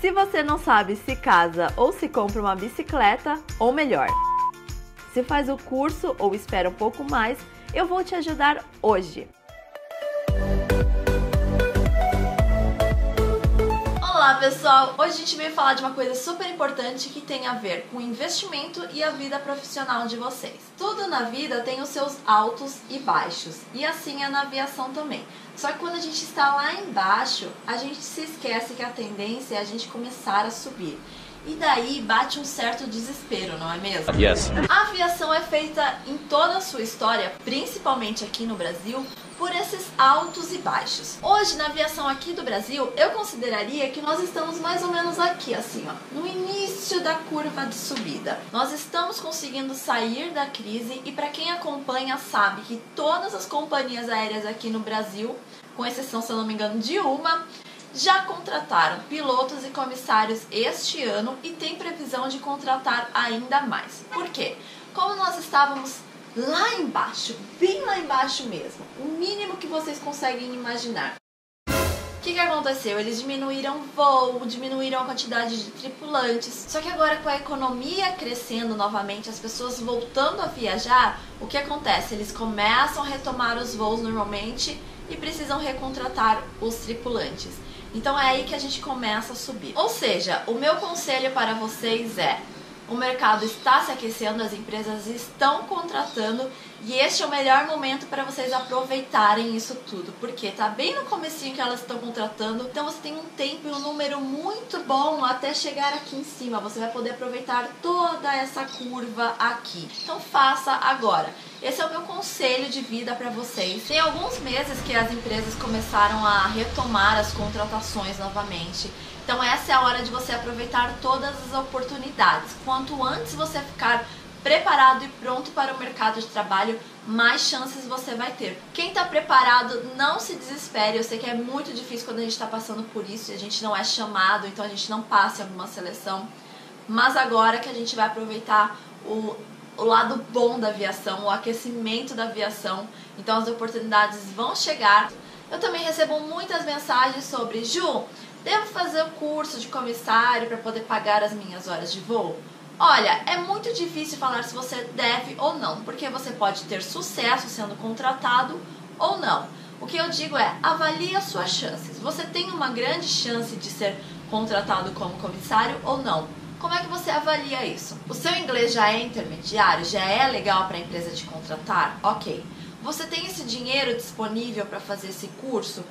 Se você não sabe se casa ou se compra uma bicicleta, ou melhor, se faz o curso ou espera um pouco mais, eu vou te ajudar hoje. Olá pessoal, hoje a gente veio falar de uma coisa super importante que tem a ver com o investimento e a vida profissional de vocês. Tudo na vida tem os seus altos e baixos, e assim é na aviação também. Só que quando a gente está lá embaixo, a gente se esquece que a tendência é a gente começar a subir. E daí bate um certo desespero, não é mesmo? Yes. A aviação é feita em toda a sua história, principalmente aqui no Brasil, por esses altos e baixos. Hoje, na aviação aqui do Brasil, eu consideraria que nós estamos mais ou menos aqui, assim, ó, no início da curva de subida. Nós estamos conseguindo sair da crise e para quem acompanha sabe que todas as companhias aéreas aqui no Brasil, com exceção, se eu não me engano, de uma, já contrataram pilotos e comissários este ano e tem previsão de contratar ainda mais. Por quê? Como nós estávamos lá embaixo, bem lá embaixo mesmo, o mínimo que vocês conseguem imaginar. O que, que aconteceu? Eles diminuíram voo, diminuíram a quantidade de tripulantes. Só que agora com a economia crescendo novamente, as pessoas voltando a viajar, o que acontece? Eles começam a retomar os voos normalmente e precisam recontratar os tripulantes. Então é aí que a gente começa a subir. Ou seja, o meu conselho para vocês é o mercado está se aquecendo, as empresas estão contratando e este é o melhor momento para vocês aproveitarem isso tudo, porque tá bem no comecinho que elas estão contratando, então você tem um tempo e um número muito bom até chegar aqui em cima. Você vai poder aproveitar toda essa curva aqui. Então faça agora. Esse é o meu conselho de vida para vocês. Tem alguns meses que as empresas começaram a retomar as contratações novamente. Então essa é a hora de você aproveitar todas as oportunidades. Quanto antes você ficar preparado e pronto para o mercado de trabalho, mais chances você vai ter. Quem está preparado, não se desespere. Eu sei que é muito difícil quando a gente está passando por isso e a gente não é chamado, então a gente não passa em alguma seleção. Mas agora que a gente vai aproveitar o, o lado bom da aviação, o aquecimento da aviação, então as oportunidades vão chegar. Eu também recebo muitas mensagens sobre Ju, devo fazer o curso de comissário para poder pagar as minhas horas de voo? Olha, é muito difícil falar se você deve ou não, porque você pode ter sucesso sendo contratado ou não. O que eu digo é, avalie as suas chances. Você tem uma grande chance de ser contratado como comissário ou não. Como é que você avalia isso? O seu inglês já é intermediário? Já é legal para a empresa te contratar? Ok. Você tem esse dinheiro disponível para fazer esse curso?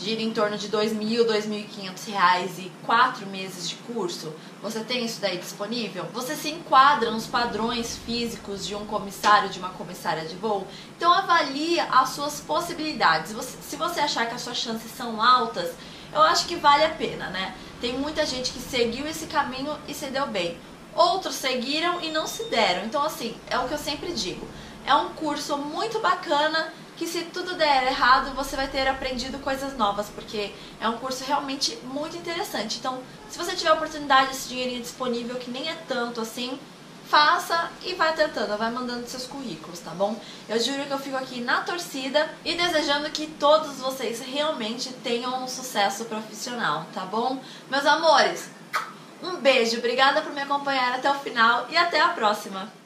Gira em torno de R$ 2.000, 2.500 reais e quatro meses de curso. Você tem isso daí disponível? Você se enquadra nos padrões físicos de um comissário, de uma comissária de voo? Então avalie as suas possibilidades. Se você achar que as suas chances são altas, eu acho que vale a pena, né? Tem muita gente que seguiu esse caminho e se deu bem. Outros seguiram e não se deram. Então, assim, é o que eu sempre digo. É um curso muito bacana que se tudo der errado, você vai ter aprendido coisas novas, porque é um curso realmente muito interessante. Então, se você tiver oportunidade, esse dinheirinho disponível, que nem é tanto assim, faça e vai tentando, vai mandando seus currículos, tá bom? Eu juro que eu fico aqui na torcida e desejando que todos vocês realmente tenham um sucesso profissional, tá bom? Meus amores, um beijo, obrigada por me acompanhar até o final e até a próxima!